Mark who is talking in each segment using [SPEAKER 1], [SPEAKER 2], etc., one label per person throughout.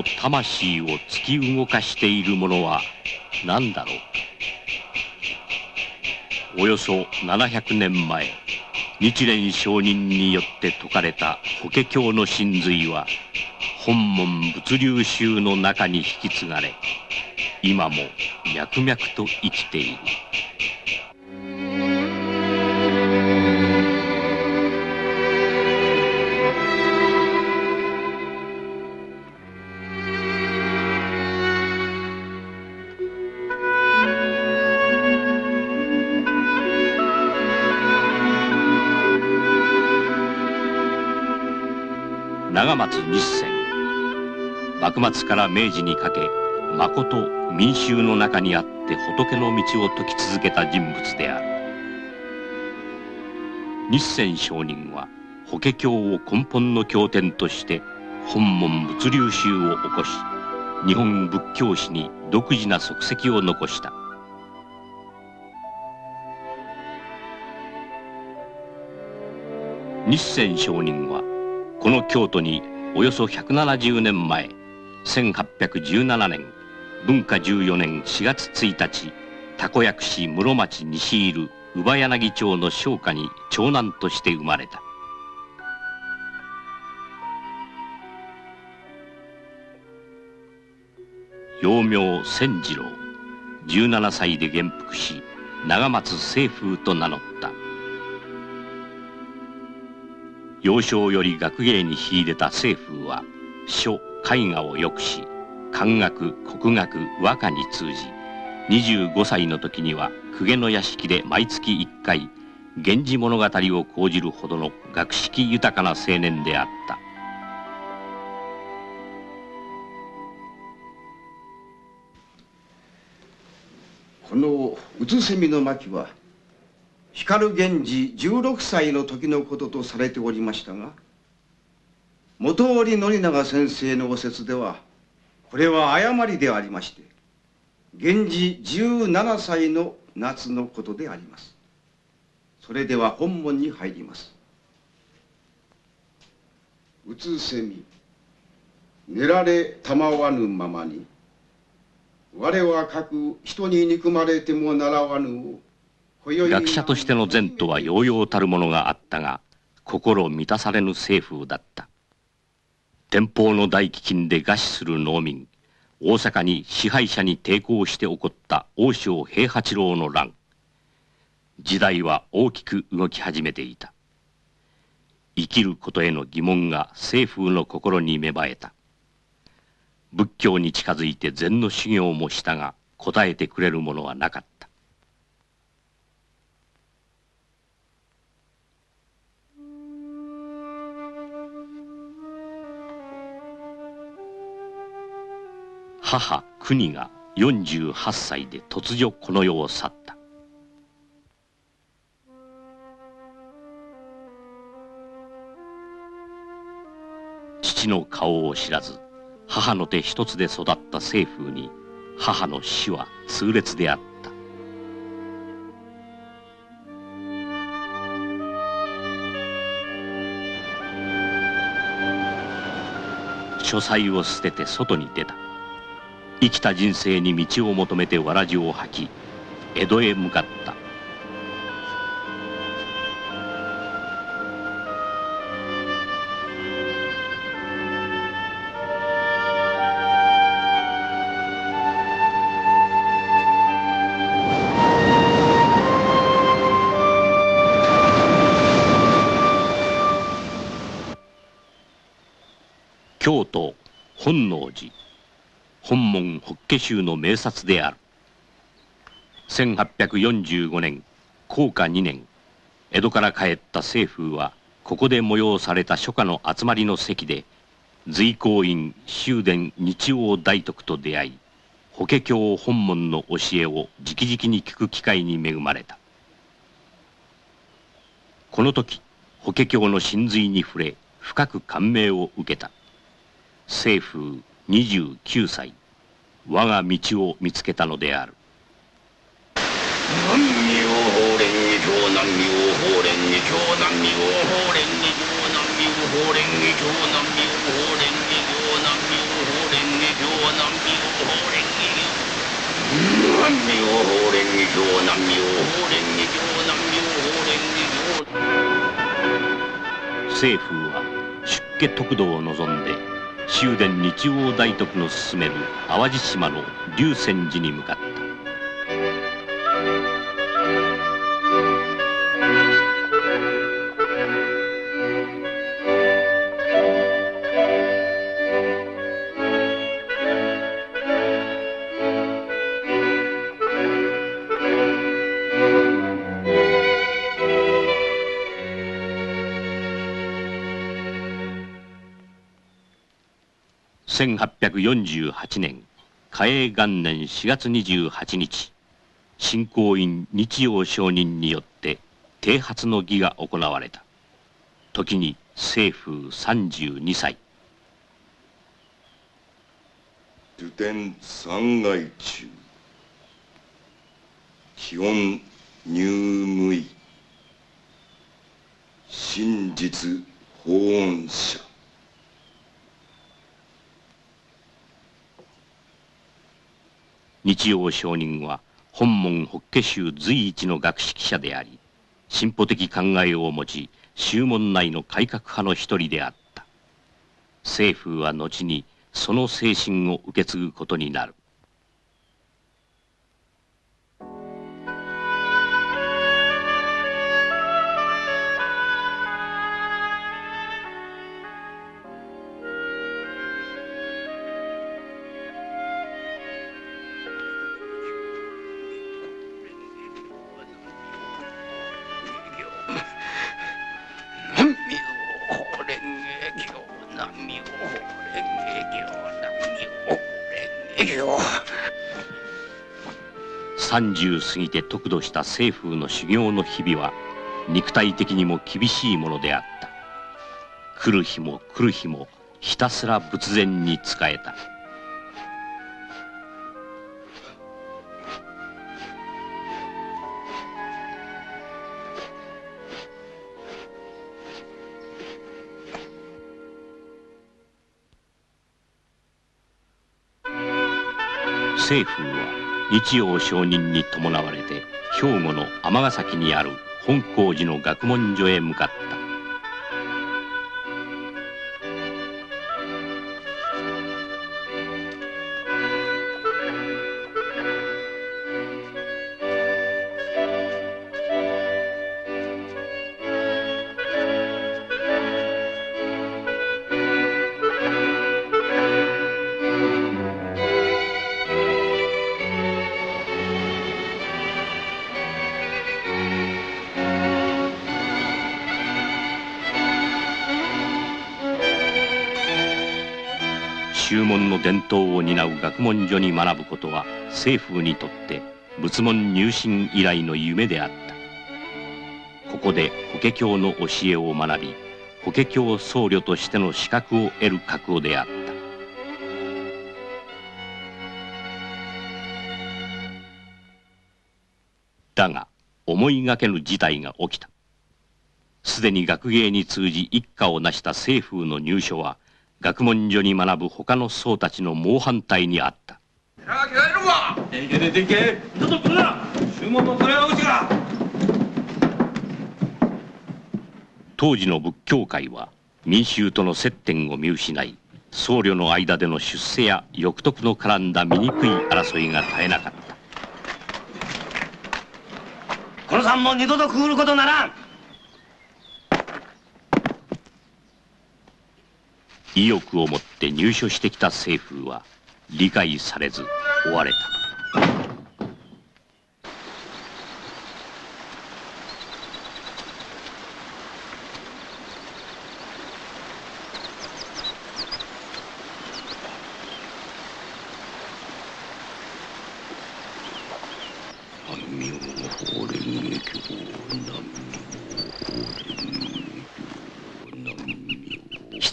[SPEAKER 1] の魂を突き動かしているものは何だろう？およそ700年前日蓮上人によって説かれた法華経の真髄は本門物流宗の中に引き継がれ今も脈々と生きている。長松日銭幕末から明治にかけまこと民衆の中にあって仏の道を説き続けた人物である。日銭上人は法華経を根本の経典として本門物流宗を起こし日本仏教史に独自な足跡を残した。日銭上人はこの京都におよそ170年前1817年文化14年4月1日たこ焼市室町西入る乳母柳町の商家に長男として生まれた。幼名千次郎17歳で元服し長松清風と名乗った。幼少より学芸に秀でた清風は書絵画をよくし漢学国学和歌に通じ25歳の時には公家の屋敷で毎月1回「源氏物語」を講じるほどの学識豊かな青年であった。
[SPEAKER 2] このうつせみの巻は光源氏16歳の時のこととされておりましたが元織宣長先生のお説ではこれは誤りでありまして源氏17歳の夏のことであります。それでは本文に入ります。うつせみ寝られたまわぬままに我は各人に憎まれてもならわぬ
[SPEAKER 1] 学者としての前途は揚々たるものがあったが心満たされぬ政風だった。天保の大飢饉で餓死する農民大阪に支配者に抵抗して起こった王将平八郎の乱。時代は大きく動き始めていた。生きることへの疑問が政風の心に芽生えた。仏教に近づいて禅の修行もしたが答えてくれるものはなかった。母国が48歳で突如この世を去った。父の顔を知らず母の手一つで育った政風に母の死は痛烈であった。書斎を捨てて外に出た。生きた人生に道を求めてわらじを吐き江戸へ向かった。京都本能寺。本門法華宗の名刹である。1845年高価2年江戸から帰った政風はここで催された書家の集まりの席で随行院修伝日曜大徳と出会い法華経本門の教えを直々に聞く機会に恵まれた。この時法華経の真髄に触れ深く感銘を受けた。政風29歳。我が道を見つけたのである。
[SPEAKER 3] 南無法蓮華経南無法蓮華経南無法蓮華経南無法蓮華経南無法蓮華経
[SPEAKER 1] 政府は出家得度を望んで終電日王大徳の進める淡路島の龍泉寺に向かった。1848年嘉永元年4月28日新興院日曜上人によって剃髪の儀が行われた。時に政府32歳。
[SPEAKER 4] 受典三害中基本入無意真実法恩者。
[SPEAKER 1] 日曜上人は本門法華宗随一の学識者であり進歩的考えを持ち宗門内の改革派の一人であった。政府は後にその精神を受け継ぐことになる。30過ぎて得度した政府の修行の日々は肉体的にも厳しいものであった。来る日も来る日もひたすら仏前に仕えた。政府は日曜上人に伴われて兵庫の尼崎にある本光寺の学問所へ向かった。伝統を担う学問所に学ぶことは政府にとって仏門入信以来の夢であった。ここで法華経の教えを学び法華経僧侶としての資格を得る覚悟であった。だが思いがけぬ事態が起きた。すでに学芸に通じ一家を成した政府の入所は学問所に学ぶ他の僧たちの猛反対にあった。当時の仏教界は民衆との接点を見失い僧侶の間での出世や欲得の絡んだ醜い争いが絶えなかった。
[SPEAKER 5] この山も二度とくぐることならん
[SPEAKER 1] 意欲を持って入所してきた政府は理解されず追われた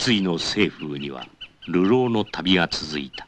[SPEAKER 1] 失意の政府には流浪の旅が続いた。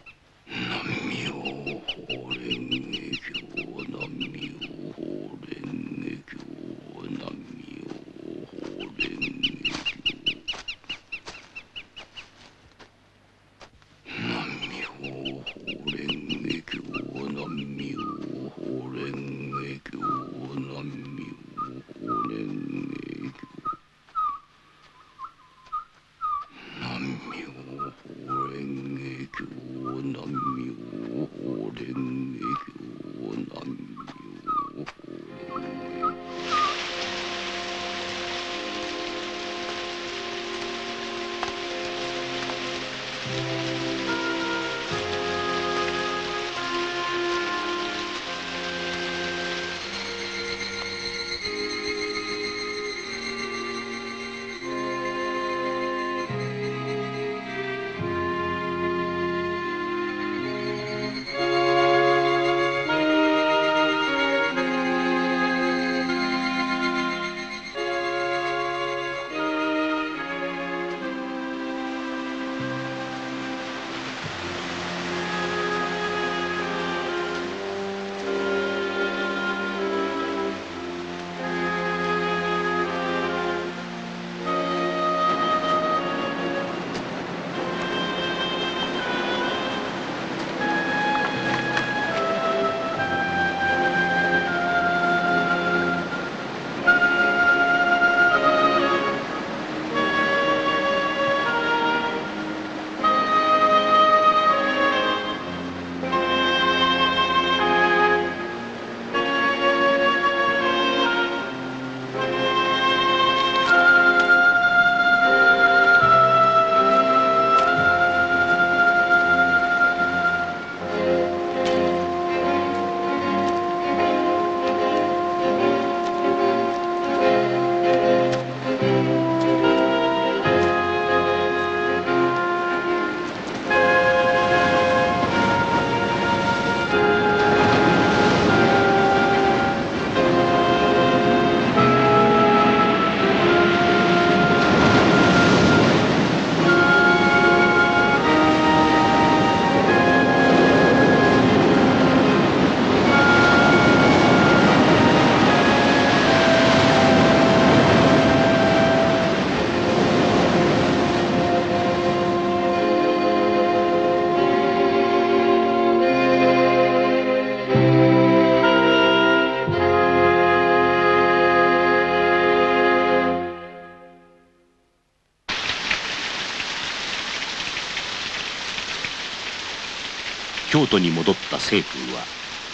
[SPEAKER 1] 京都に戻った政府は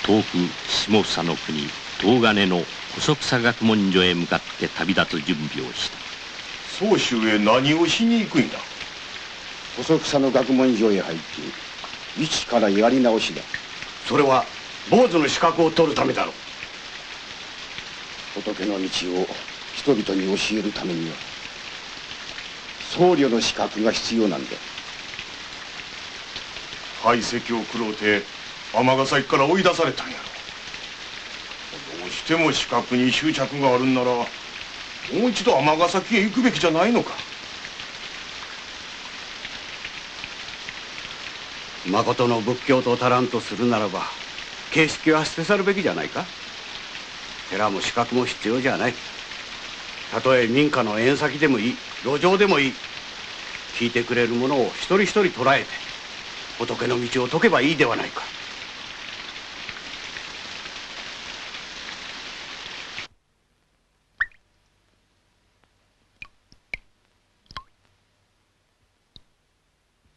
[SPEAKER 1] 遠く下総の国東金の細草学問所へ向かって旅立つ準備をした。
[SPEAKER 4] 宗州へ何をしに行くんだ？
[SPEAKER 2] 細草の学問所へ入って一からやり直しだ。
[SPEAKER 5] それは坊主の資格を取るためだろう。
[SPEAKER 2] 仏の道を人々に教えるためには僧侶の資格が必要なんだ
[SPEAKER 4] 排斥を食ろうて尼崎から追い出されたんやろ。どうしても資格に執着があるんならもう一度尼崎へ行くべきじゃないのか。
[SPEAKER 5] 誠の仏教と足らんとするならば形式は捨て去るべきじゃないか。寺も資格も必要じゃない。たとえ民家の縁先でもいい路上でもいい。聞いてくれるものを一人一人捉えて仏の道を解けばいいではないか。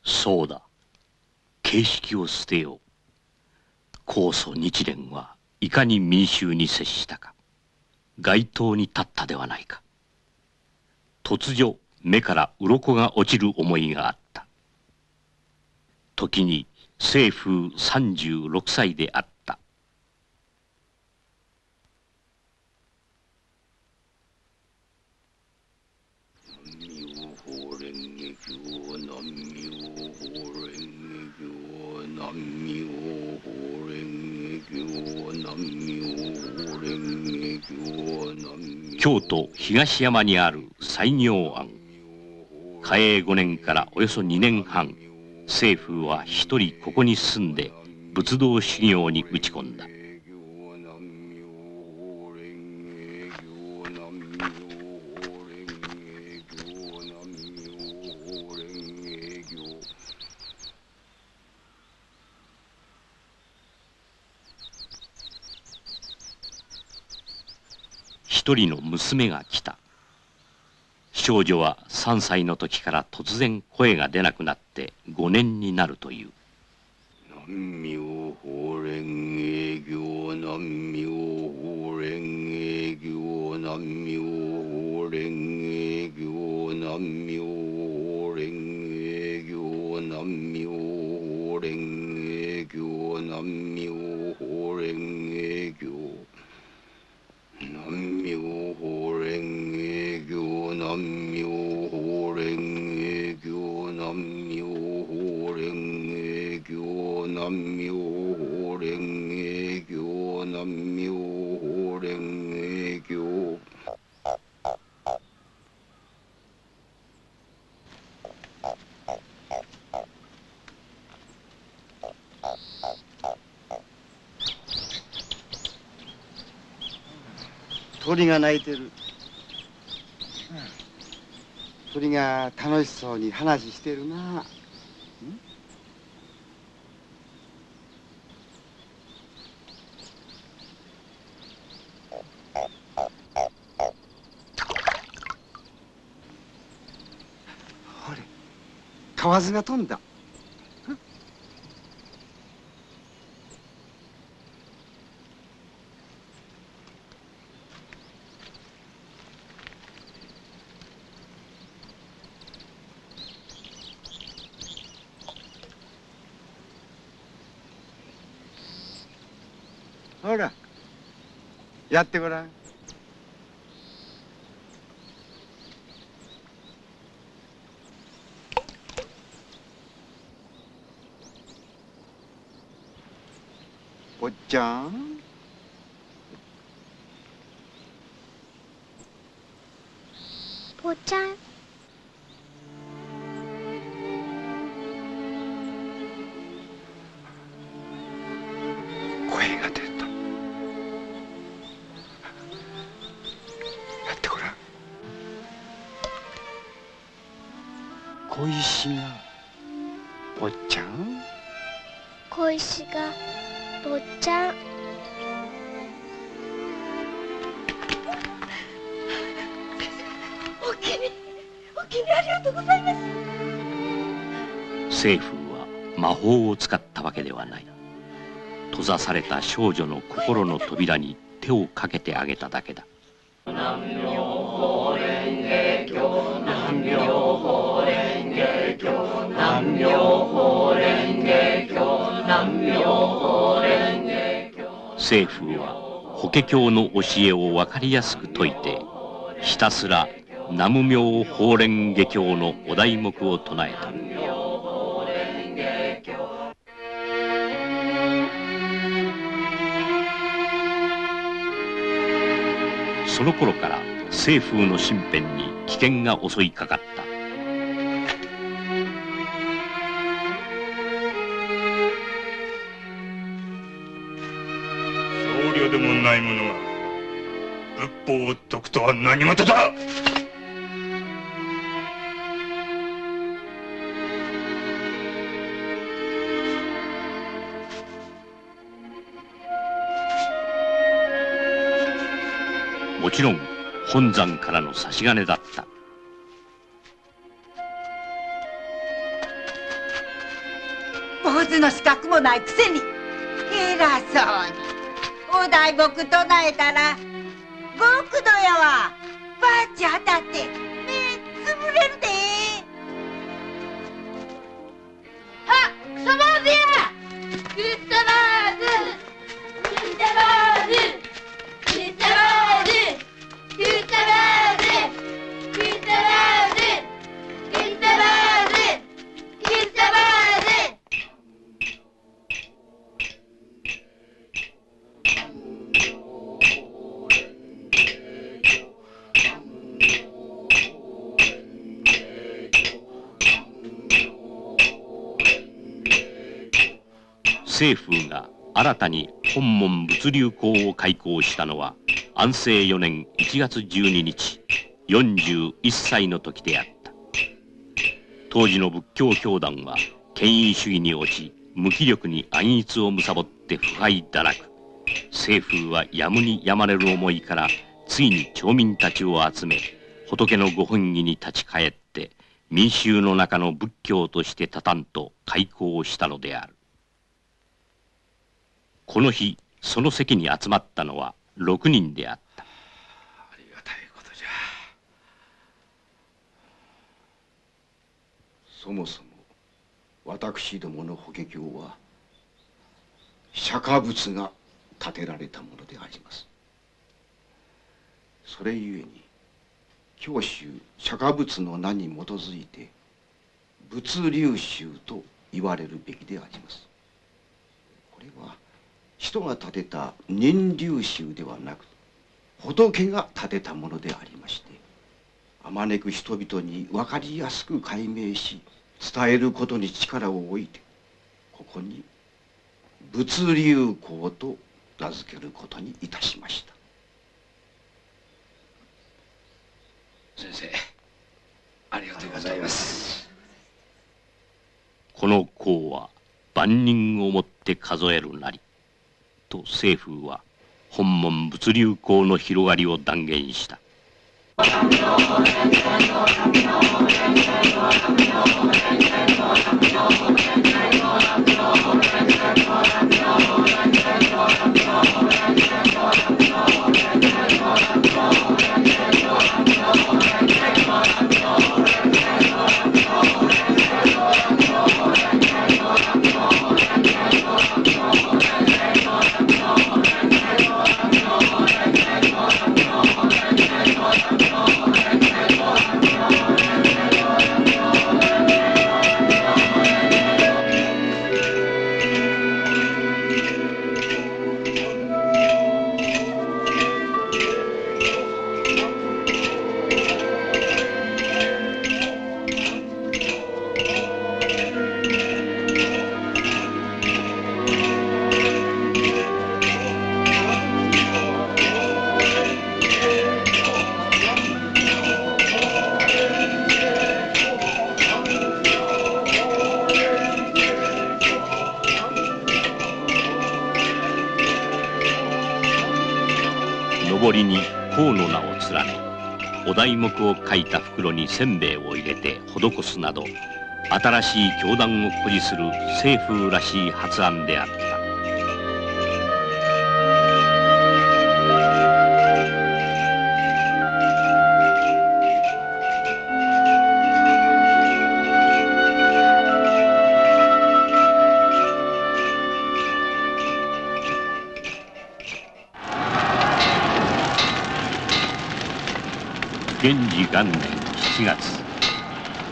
[SPEAKER 1] そうだ。形式を捨てよう。高祖日蓮はいかに民衆に接したか。街頭に立ったではないか。突如目から鱗が落ちる思いがあった。時に政府36歳であった。京都東山にある西行庵。嘉永5年からおよそ2年半。政府は一人ここに住んで仏道修行に打ち込んだ。一人の娘が来た。少女は3歳の時から突然声が出なくなって5年になるという。
[SPEAKER 6] 南無法蓮営業南無法蓮営業南無法蓮営業南無法蓮営業南無法蓮営業南無法蓮営業南無法蓮営業南無法蓮営業南無法蓮営業南無法蓮営業南無法蓮営業
[SPEAKER 7] 鳥が鳴いてる。鳥が楽しそうに話してるな。ほれ河が飛んだほらやってごらん。おっちゃん。
[SPEAKER 1] 法を使ったわけではない。閉ざされた少女の心の扉に手をかけてあげただけだ。南無法蓮華経。南無法蓮華経。南無法蓮華経。南無法蓮華経。政府は法華経の教えを分かりやすく説いてひたすら南無妙法蓮華経のお題目を唱えた。その頃から西風の身辺に危険が襲いかかった。
[SPEAKER 4] 僧侶でもない者が仏法を説くとは何事だ
[SPEAKER 1] ちろん本山からの差し金だった。
[SPEAKER 8] 坊主の資格もないくせに。偉そうに。お題目唱えたら極度やわバチ当たって目つぶれるで。
[SPEAKER 9] あクソ坊主や。クソ
[SPEAKER 1] 政府が新たに本門物流港を開港したのは安政4年1月12日41歳の時であった。当時の仏教教団は権威主義に落ち無気力に暗逸を貪って腐敗堕落。政府はやむにやまれる思いからついに町民たちを集め仏のご本義に立ち返って民衆の中の仏教として立たんと開港したのである。この日その席に集まったのは6人であった。
[SPEAKER 2] ありがたいことじゃ。そもそも私どもの法華経は釈迦仏が建てられたものであります。それゆえに教宗釈迦仏の名に基づいて仏流宗と言われるべきであります。これは人が建てた人流宗ではなく仏が建てたものでありましてあまねく人々に分かりやすく解明し伝えることに力を置いてここに物流港と名付けることにいたしました。
[SPEAKER 5] 先生ありがとうございます。
[SPEAKER 1] この項は万人をもって数えるなりと政府は本門物流港の広がりを断言した。題目を書いた袋にせんべいを入れて施すなど新しい教団を誇示する政府らしい発案であった。元治元年7月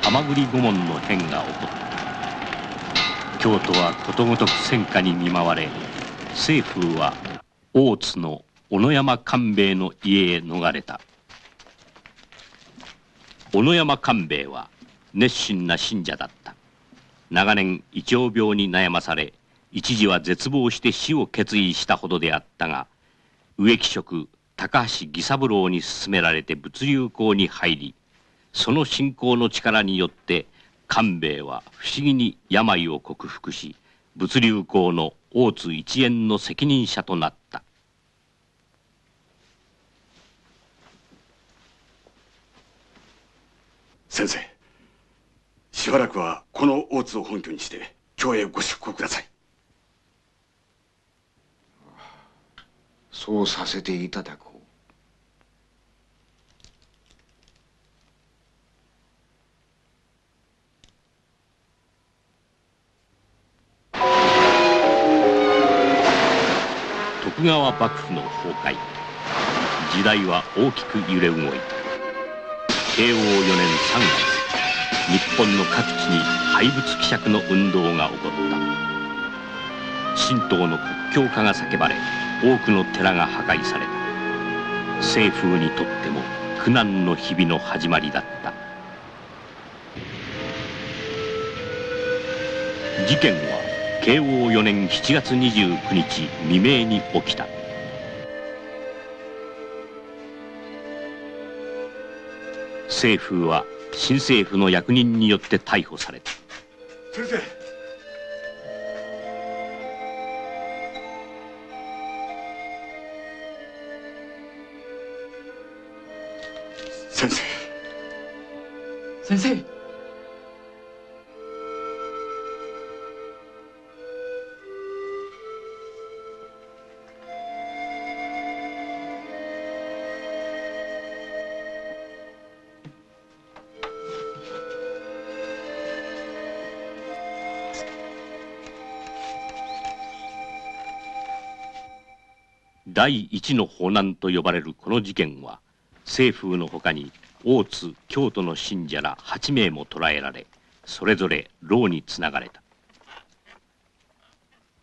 [SPEAKER 1] 天栗御門の変が起こった。京都はことごとく戦火に見舞われ政府は大津の小野山官兵衛の家へ逃れた。小野山官兵衛は熱心な信者だった。長年胃腸病に悩まされ一時は絶望して死を決意したほどであったが植木職高橋義三郎に勧められて物流港に入りその信仰の力によって官兵衛は不思議に病を克服し物流港の大津一円の責任者となった。
[SPEAKER 5] 先生しばらくはこの大津を本拠にして京へご出国ください。
[SPEAKER 2] そうさせていただこ
[SPEAKER 1] 徳川幕府の崩壊。時代は大きく揺れ動いた。慶応4年3月日本の各地に廃仏希釈の運動が起こった。神道の国教化が叫ばれ多くの寺が破壊された。政府にとっても苦難の日々の始まりだった。事件は慶応4年7月29日未明に起きた。政府は新政府の役人によって逮捕された。
[SPEAKER 5] 先生。先生。
[SPEAKER 7] 先生
[SPEAKER 1] 第一の法難と呼ばれるこの事件は政府のほかに大津京都の信者ら8名も捕らえられそれぞれ牢につながれた。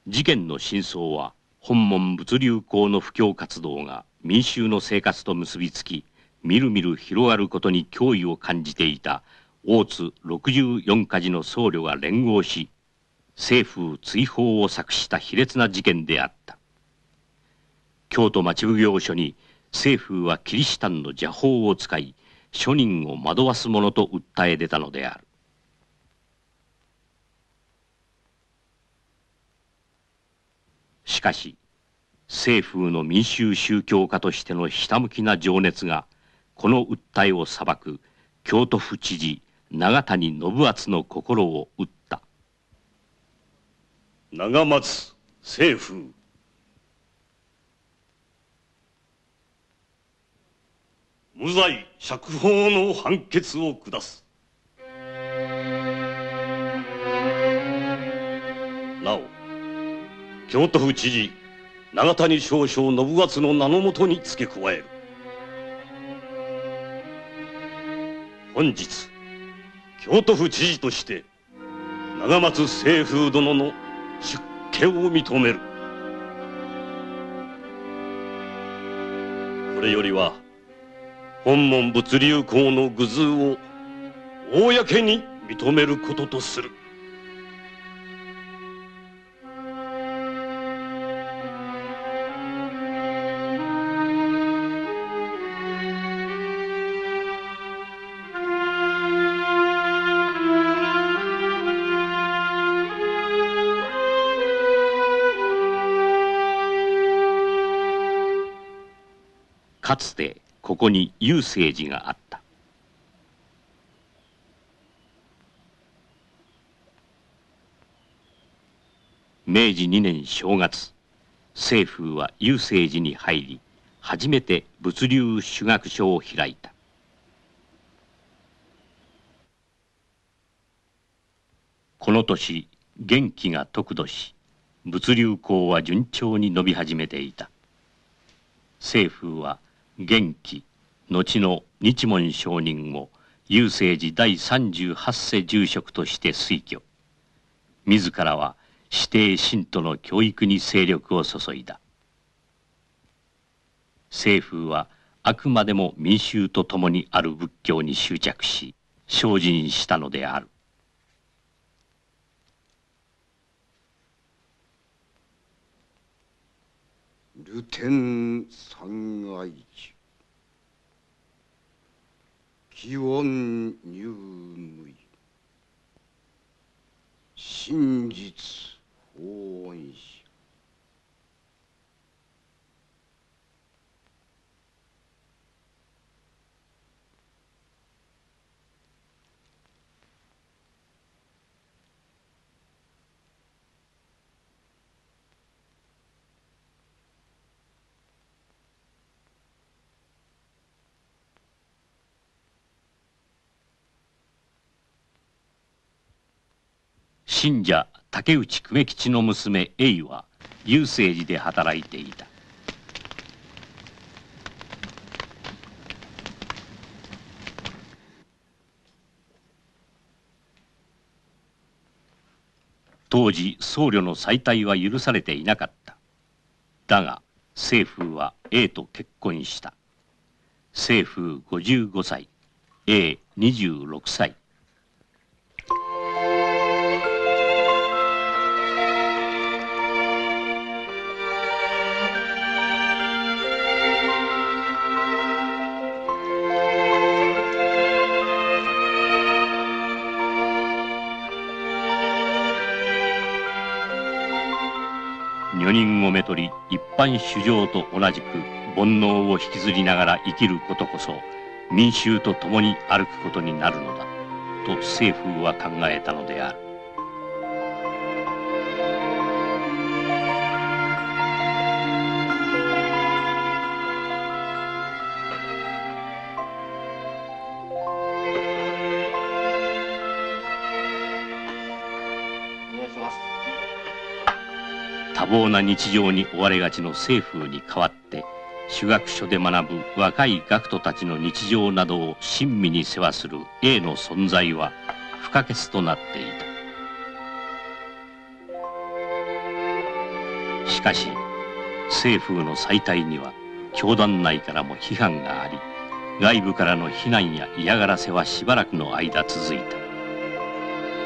[SPEAKER 1] 事件の真相は本門物流港の布教活動が民衆の生活と結びつきみるみる広がることに脅威を感じていた大津64火事の僧侶が連合し政府追放を策した卑劣な事件であった。京都町奉行所に政府はキリシタンの邪法を使い庶人を惑わすものと訴え出たのである。しかし政府の民衆宗教家としてのひたむきな情熱がこの訴えを裁く京都府知事長谷信厚の心を打った。
[SPEAKER 10] 長松政府。無罪釈放の判決を下す。なお京都府知事長谷少将信厚の名のもとに付け加える。本日京都府知事として長松清風殿の出家を認める。これよりは本門物流港の愚図を公に認めることとする。
[SPEAKER 1] かつてここに雄星寺があった。明治2年正月政府は雄星寺に入り初めて物流修学所を開いた。この年元気が得度し物流港は順調に伸び始めていた。政府は元気後の日門上人を雄政寺第38世住職として推挙。自らは指定信徒の教育に精力を注いだ。政府はあくまでも民衆と共にある仏教に執着し精進したのである。
[SPEAKER 2] 流天三愛樹気温入無意真実法恩師
[SPEAKER 1] 信者竹内久米吉の娘栄は雄政寺で働いていた。当時僧侶の再退は許されていなかった。だが政府は A と結婚した。政府55歳 A26 歳。めとり一般主情と同じく煩悩を引きずりながら生きることこそ民衆と共に歩くことになるのだと政府は考えたのである。多忙な日常に追われがちの政府に代わって修学所で学ぶ若い学徒たちの日常などを親身に世話する A の存在は不可欠となっていた。しかし政府の再退には教団内からも批判があり外部からの非難や嫌がらせはしばらくの間続いた。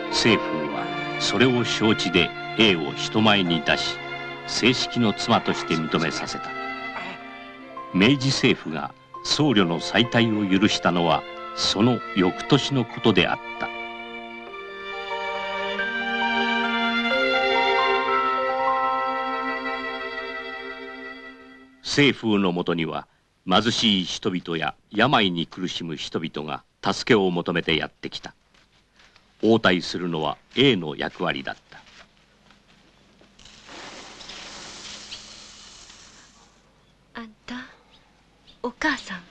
[SPEAKER 1] 政府はそれを承知で A を人前に出し正式の妻として認めさせた。明治政府が僧侶の再退を許したのはその翌年のことであった。政府のもとには貧しい人々や病に苦しむ人々が助けを求めてやってきた。応対するのは A の役割だった
[SPEAKER 11] あんたお母さんは？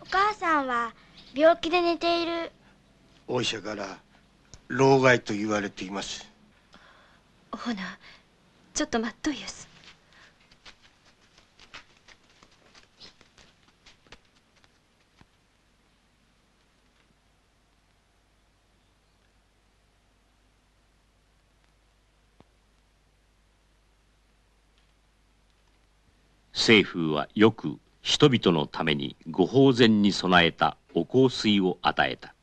[SPEAKER 12] お母さんは病気で寝ている。
[SPEAKER 13] お医者から老害と言われています。
[SPEAKER 11] ほなちょっと待っといやす。
[SPEAKER 1] 政府はよく人々のためにご法前に備えたお香水を与えた。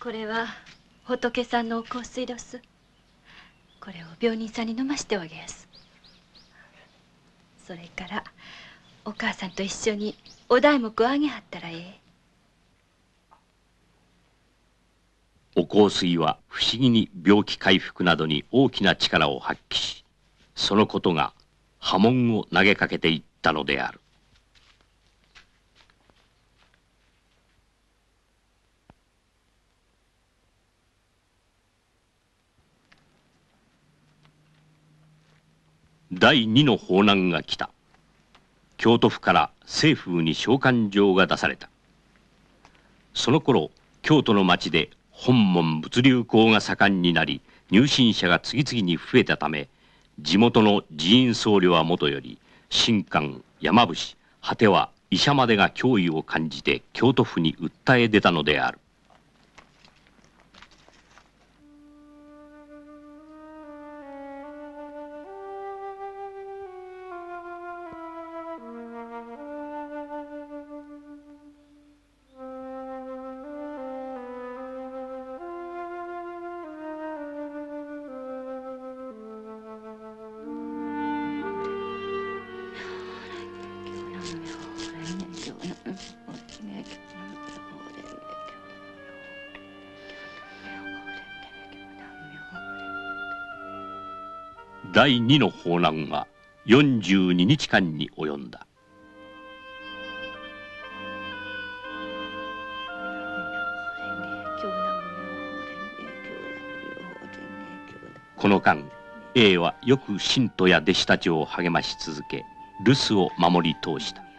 [SPEAKER 11] これは仏さんのお香水どすこれを病人さんに飲ましておあげやす。それからお母さんと一緒にお題目をあげはったらええ。
[SPEAKER 1] お香水は不思議に病気回復などに大きな力を発揮しそのことが波紋を投げかけていったのである。第二の法難が来た。京都府から政府に召喚状が出された。その頃京都の町で本門物流港が盛んになり入信者が次々に増えたため地元の寺院僧侶はもとより新官山伏果ては医者までが脅威を感じて京都府に訴え出たのである。第二の法難は42日間に及んだ。この間 A はよく信徒や弟子たちを励まし続け留守を守り通した。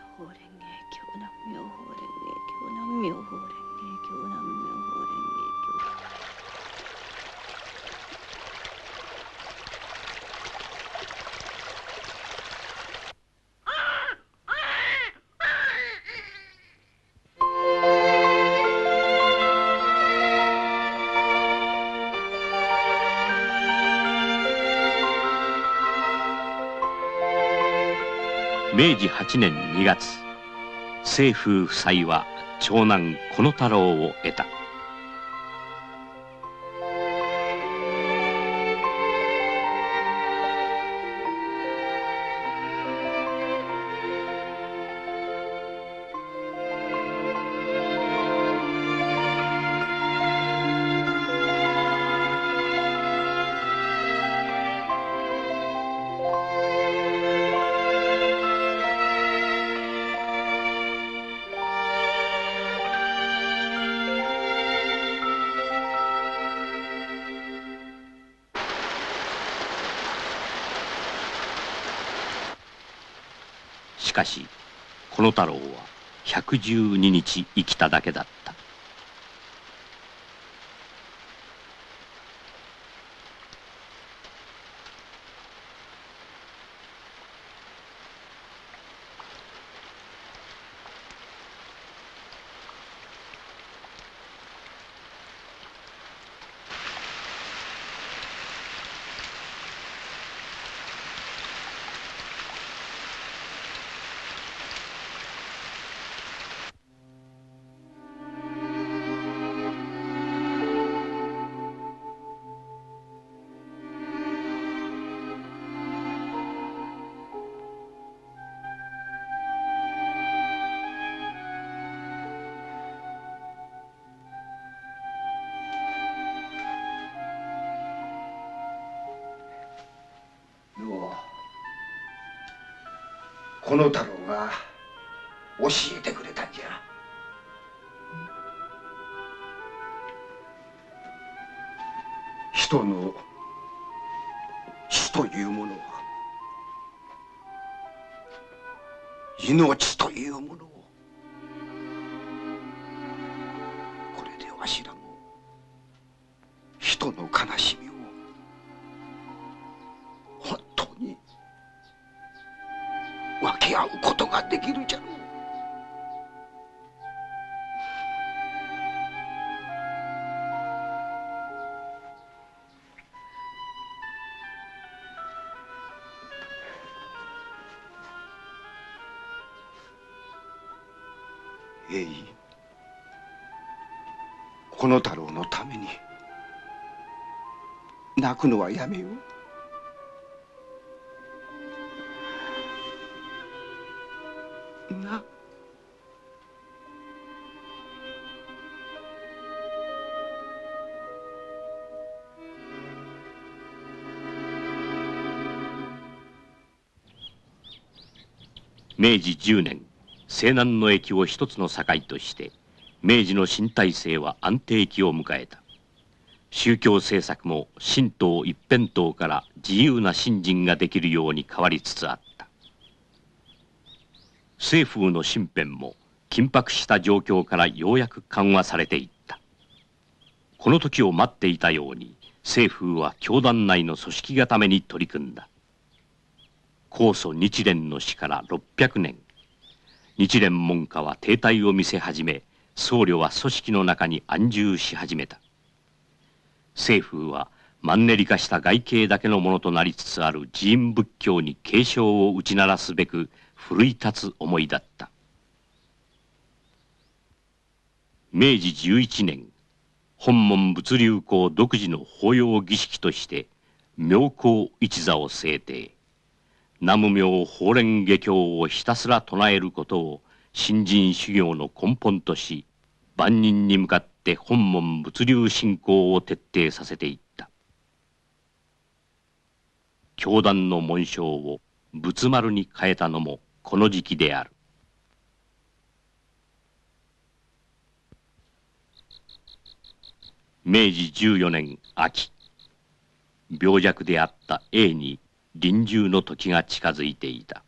[SPEAKER 1] 明治8年2月政府夫妻は長男この太郎を得た。しかしこの太郎は112日生きただけだった。
[SPEAKER 2] この太郎が教えてくれたんじゃ。人の死というものは命というものをこれでわしらも人の悲しみを分け合うことができるじゃろう。えい。この太郎のために泣くのはやめよう。
[SPEAKER 1] 明治10年西南の駅を一つの境として明治の新体制は安定期を迎えた。宗教政策も神道一辺倒から自由な信心ができるように変わりつつあった。政府の身辺も緊迫した状況からようやく緩和されていった。この時を待っていたように政府は教団内の組織固めに取り組んだ。高祖日蓮の死から600年。日蓮門下は停滞を見せ始め僧侶は組織の中に安住し始めた。政府はマンネリ化した外形だけのものとなりつつある寺院仏教に警鐘を打ち鳴らすべく奮い立つ思いだった。明治11年本門物流公独自の法要儀式として妙高一座を制定。南無妙法蓮華経をひたすら唱えることを新人修行の根本とし万人に向かって本門物流信仰を徹底させていった。教団の紋章を仏丸に変えたのもこの時期である。明治14年秋病弱であった A に臨終の時が近づいていた。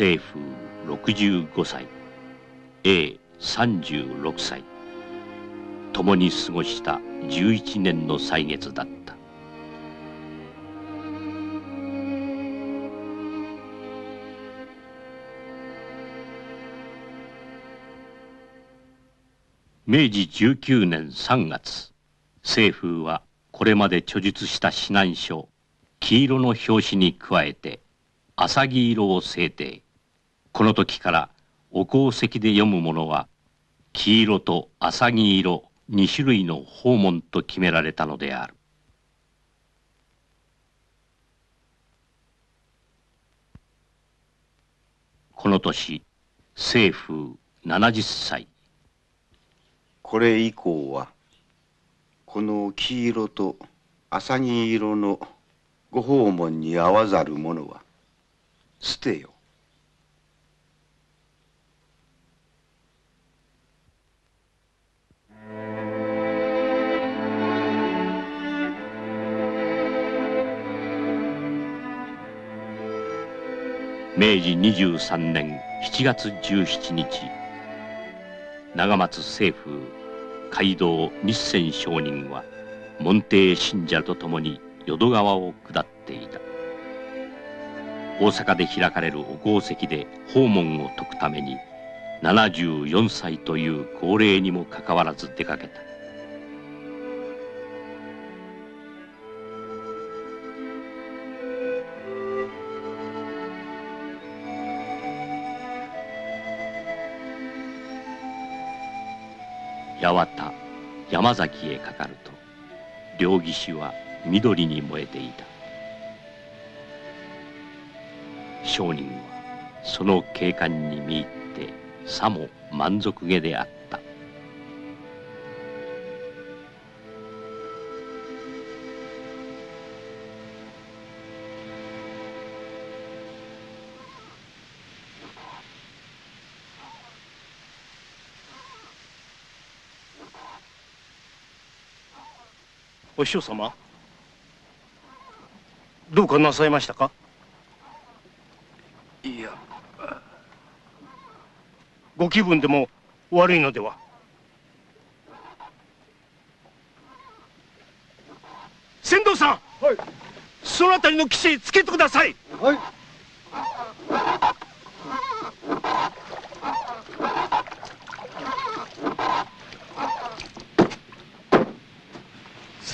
[SPEAKER 1] 政府65歳。A36 歳。共に過ごした11年の歳月だった。明治19年3月政府はこれまで著述した指南書黄色の表紙に加えて浅木色を制定。この時からお功績で読むものは黄色と浅木色二種類の訪問と決められたのである。この年政府70歳。
[SPEAKER 2] これ以降はこの黄色と浅木色のご訪問に合わざる者は捨てよ。
[SPEAKER 1] 明治23年7月17日長松政府街道日泉上人は門弟信者と共に淀川を下っていた。大阪で開かれるお功績で訪問を解くために74歳という高齢にもかかわらず出かけた。八幡山崎へかかると両岸は緑に燃えていた。商人はその景観に見入ってさも満足げであった。
[SPEAKER 13] お師匠様どうかなさいましたか？
[SPEAKER 14] いや。
[SPEAKER 13] ご気分でも悪いのでは？船頭さん、そのあたりの岸つけてください。
[SPEAKER 15] はい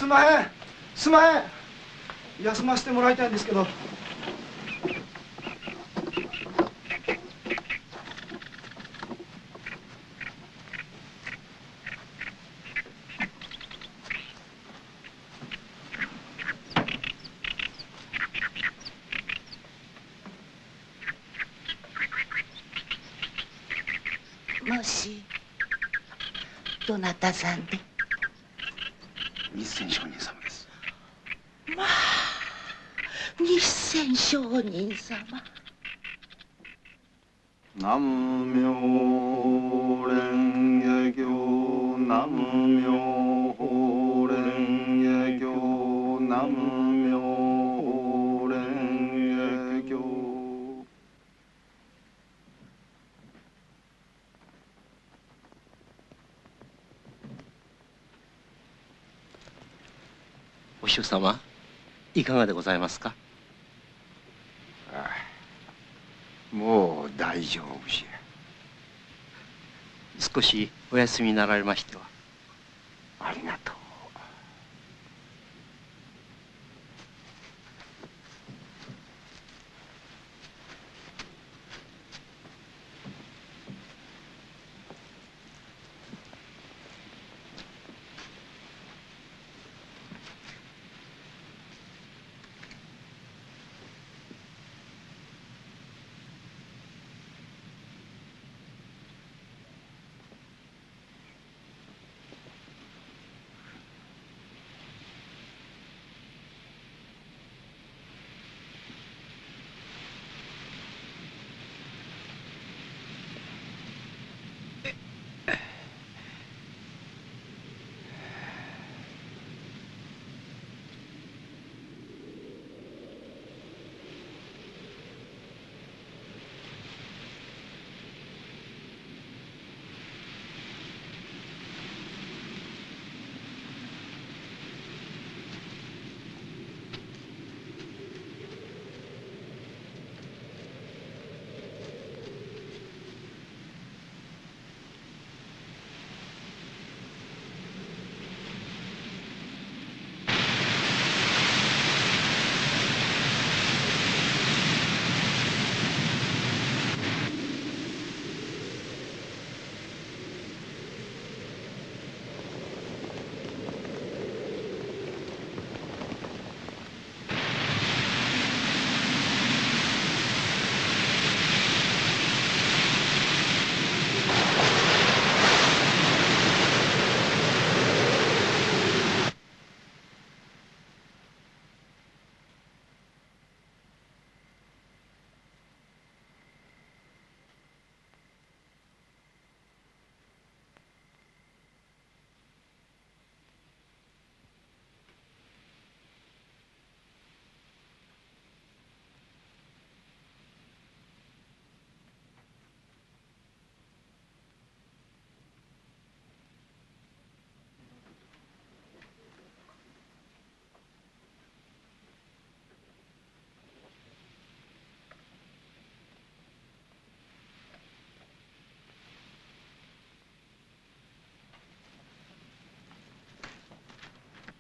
[SPEAKER 15] すまへん。すまへん。休ませてもらいたいんですけど。
[SPEAKER 11] もしどなたさんで
[SPEAKER 2] 日銭上人様です。
[SPEAKER 11] まあ日銭上人様。
[SPEAKER 16] 南無妙蓮華経南無妙法蓮華経南無妙法蓮華経
[SPEAKER 17] お師匠様いかがでございますか？
[SPEAKER 2] もう大丈夫じ
[SPEAKER 17] 少しお休みになられましては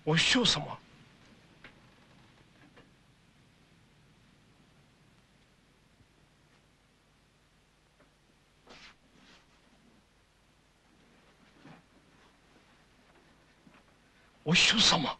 [SPEAKER 13] お師匠様。お師匠様。